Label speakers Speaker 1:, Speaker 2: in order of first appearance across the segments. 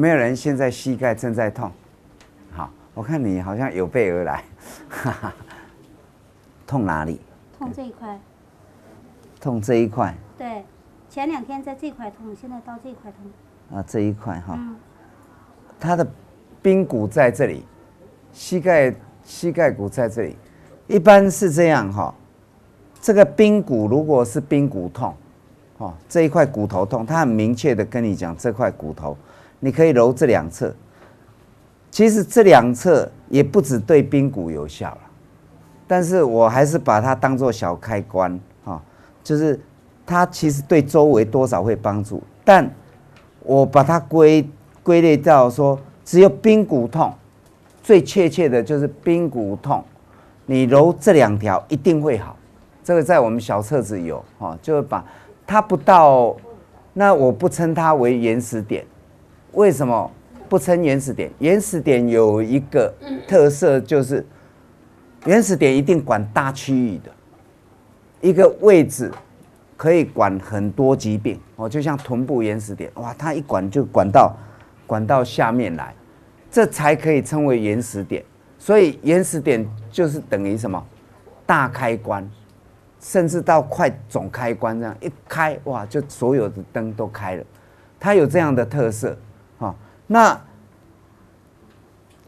Speaker 1: 没有人现在膝盖正在痛？好，我看你好像有备而来，哈哈。痛哪里？
Speaker 2: 痛这一块。
Speaker 1: 痛这一块。
Speaker 2: 对，前两天在这块痛，现在到这块痛。
Speaker 1: 啊，这一块哈。嗯。他的髌骨在这里，膝盖膝盖骨在这里，一般是这样哈。这个髌骨如果是髌骨痛，哦，这一块骨头痛，他很明确的跟你讲这块骨头，你可以揉这两侧。其实这两侧也不止对髌骨有效了，但是我还是把它当做小开关哈，就是它其实对周围多少会帮助，但我把它归归类到说，只有髌骨痛，最确切的就是髌骨痛，你揉这两条一定会好。这个在我们小册子有哈，就是把它不到，那我不称它为原始点。为什么不称原始点？原始点有一个特色，就是原始点一定管大区域的，一个位置可以管很多疾病哦，就像臀部原始点，哇，它一管就管到管到下面来，这才可以称为原始点。所以原始点就是等于什么大开关。甚至到快总开关这样一开，哇，就所有的灯都开了。它有这样的特色，那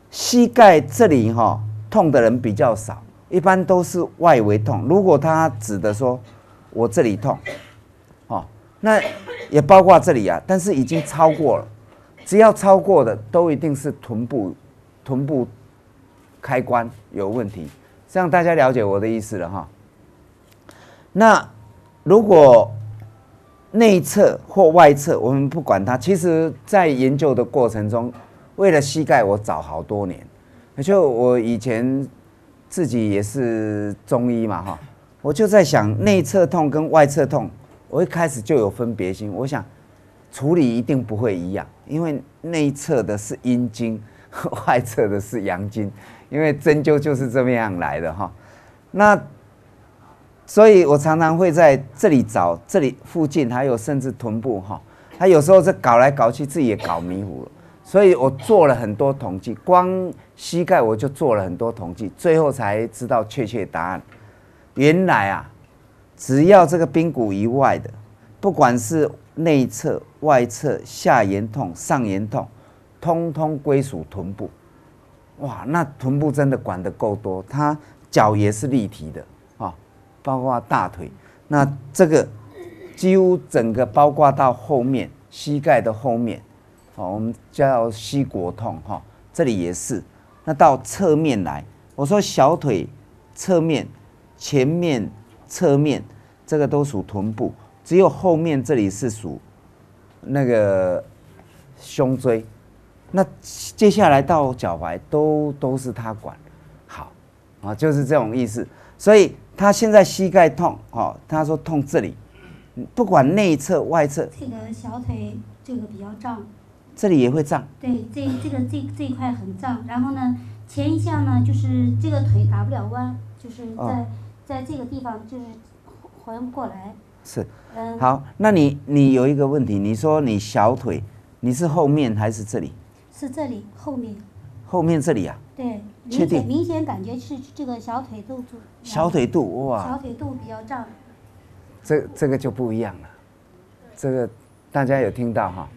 Speaker 1: 膝盖这里哈痛的人比较少，一般都是外围痛。如果他指的说我这里痛，哦，那也包括这里啊，但是已经超过了。只要超过的，都一定是臀部臀部开关有问题。这样大家了解我的意思了哈。那如果内侧或外侧，我们不管它。其实，在研究的过程中，为了膝盖，我找好多年。就我以前自己也是中医嘛，哈，我就在想内侧痛跟外侧痛，我一开始就有分别心。我想处理一定不会一样，因为内侧的是阴经，外侧的是阳经，因为针灸就是这么样来的，哈。那所以我常常会在这里找，这里附近还有甚至臀部哈，他有时候这搞来搞去，自己也搞迷糊了。所以我做了很多统计，光膝盖我就做了很多统计，最后才知道确切答案。原来啊，只要这个髌骨以外的，不管是内侧、外侧、下沿痛、上沿痛，通通归属臀部。哇，那臀部真的管得够多，它脚也是立体的。包括大腿，那这个几乎整个包括到后面膝盖的后面，哦，我们叫膝骨痛哈，这里也是。那到侧面来，我说小腿侧面、前面、侧面，这个都属臀部，只有后面这里是属那个胸椎。那接下来到脚踝都都是他管，好啊，就是这种意思。所以。他现在膝盖痛，哦，他说痛这里，不管内侧外侧。
Speaker 2: 这个小腿这个比较胀。
Speaker 1: 这里也会胀。
Speaker 2: 对，这这个这这一块很胀，然后呢，前一下呢就是这个腿打不了弯，就是在在这个地方就是回不过来。
Speaker 1: 是。嗯。好，那你你有一个问题，你说你小腿，你是后面还是这里？
Speaker 2: 是这里后面。
Speaker 1: 后面这里啊？
Speaker 2: 对。明显明显感觉是这个小腿肚子，
Speaker 1: 小腿肚哇，
Speaker 2: 小腿肚比较胀，
Speaker 1: 这这个就不一样了，这个大家有听到哈？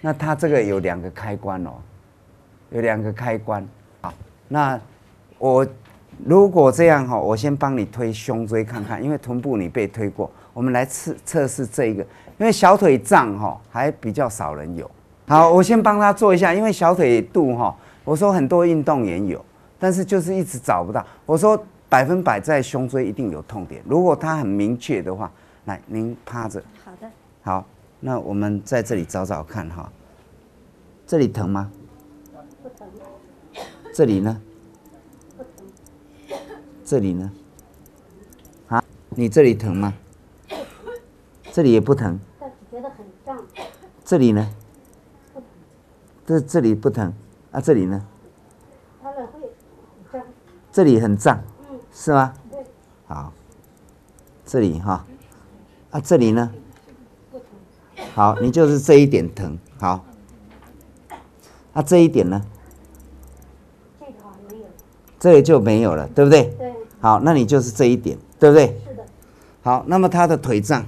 Speaker 1: 那它这个有两个开关哦，有两个开关。好，那我如果这样哈，我先帮你推胸椎看看，因为臀部你被推过，我们来测测试这一个，因为小腿胀哈还比较少人有。好，我先帮他做一下，因为小腿肚哈，我说很多运动员有。但是就是一直找不到。我说百分百在胸椎一定有痛点。如果它很明确的话，来您趴着。
Speaker 2: 好的。
Speaker 1: 好，那我们在这里找找看哈。这里疼吗？
Speaker 2: 不疼。
Speaker 1: 这里呢？
Speaker 2: 不疼。
Speaker 1: 这里呢？啊？你这里疼吗？这里也不疼。
Speaker 2: 但是觉得很胀。
Speaker 1: 这里呢？
Speaker 2: 不疼。
Speaker 1: 这这里不疼啊？这里呢？这里很胀，是吗？好，这里哈，啊，这里呢？好，你就是这一点疼。好，啊，这一点呢，
Speaker 2: 这个好像没有。
Speaker 1: 这里就没有了，对不对？
Speaker 2: 对，
Speaker 1: 好，那你就是这一点，对不对？
Speaker 2: 是的。
Speaker 1: 好，那么他的腿胀，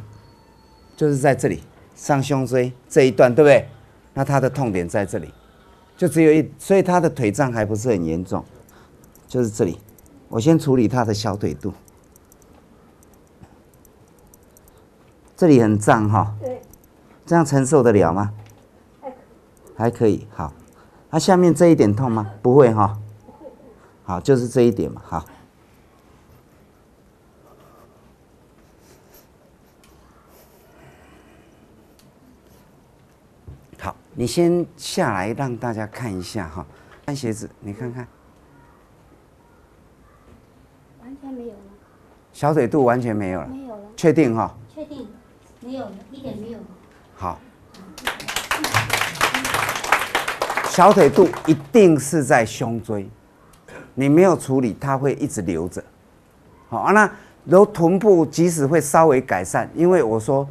Speaker 1: 就是在这里上胸椎这一段，对不对？那他的痛点在这里，就只有一，所以他的腿胀还不是很严重，就是这里。我先处理他的小腿肚，这里很胀哈，
Speaker 2: 对，
Speaker 1: 这样承受得了吗？
Speaker 2: 还
Speaker 1: 还可以，好。那、下面这一点痛吗？不会哈。好，就是这一点嘛，好。好，你先下来让大家看一下哈，穿鞋子，你看看，
Speaker 2: 完全没有了，
Speaker 1: 小腿肚完全没有了，
Speaker 2: 没有了，
Speaker 1: 确定哈？
Speaker 2: 确定没有了，一点没有了。
Speaker 1: 好，小腿肚一定是在胸椎，你没有处理，它会一直留着。好啊，那然后臀部即使会稍微改善，因为我说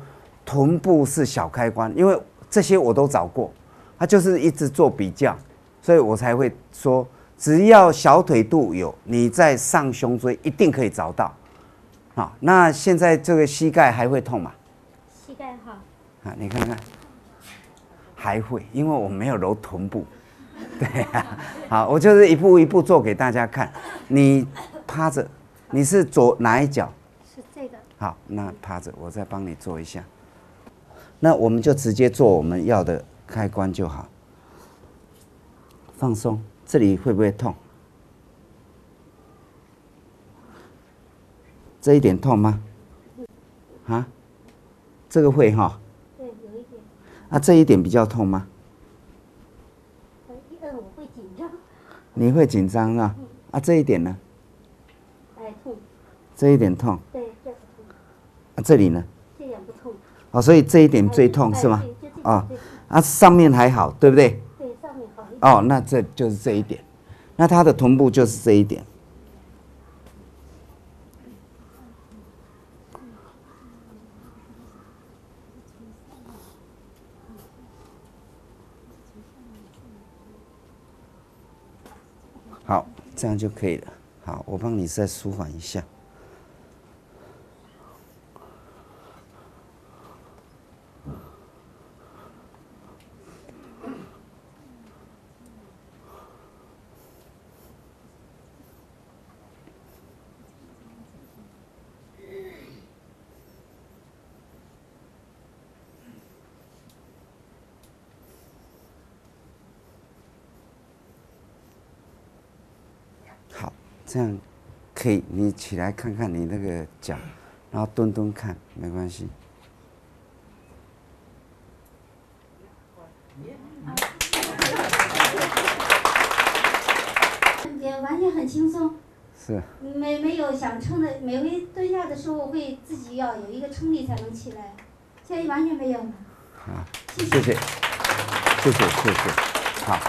Speaker 1: 臀部是小开关，因为这些我都找过，他就是一直做比较，所以我才会说，只要小腿肚有，你在上胸椎一定可以找到。好，那现在这个膝盖还会痛吗？
Speaker 2: 膝盖哈，
Speaker 1: 啊，你看看，还会，因为我没有揉臀部，对呀、好，我就是一步一步做给大家看。你趴着，你是左哪一脚？
Speaker 2: 是这个。
Speaker 1: 好，那趴着，我再帮你做一下。那我们就直接做我们要的开关就好。放松，这里会不会痛？这一点痛吗？啊？这个会哈？
Speaker 2: 对，有一点，
Speaker 1: 啊，这一点比较痛吗？
Speaker 2: 呃一摁我会紧张，
Speaker 1: 你会紧张啊？啊，这一点呢？
Speaker 2: 哎痛，
Speaker 1: 这一点痛，
Speaker 2: 对，这个痛，
Speaker 1: 啊，这里呢？哦，所以这一点最痛
Speaker 2: 哎
Speaker 1: 是吗啊
Speaker 2: 最痛，
Speaker 1: 啊，上面还好，对不对？
Speaker 2: 对，上面好一点。
Speaker 1: 哦，那这就是这一点，那它的臀部就是这一点。好，这样就可以了。好，我帮你再舒缓一下。好，这样可以，你起来看看你那个脚，然后蹲蹲看，没关系。
Speaker 2: 完全很轻松，
Speaker 1: 是，
Speaker 2: 没没有想撑的，每回蹲下的时候会自己要有一个撑力才能起来，现在完全没有了。
Speaker 1: 好，谢谢，谢谢，谢谢，好。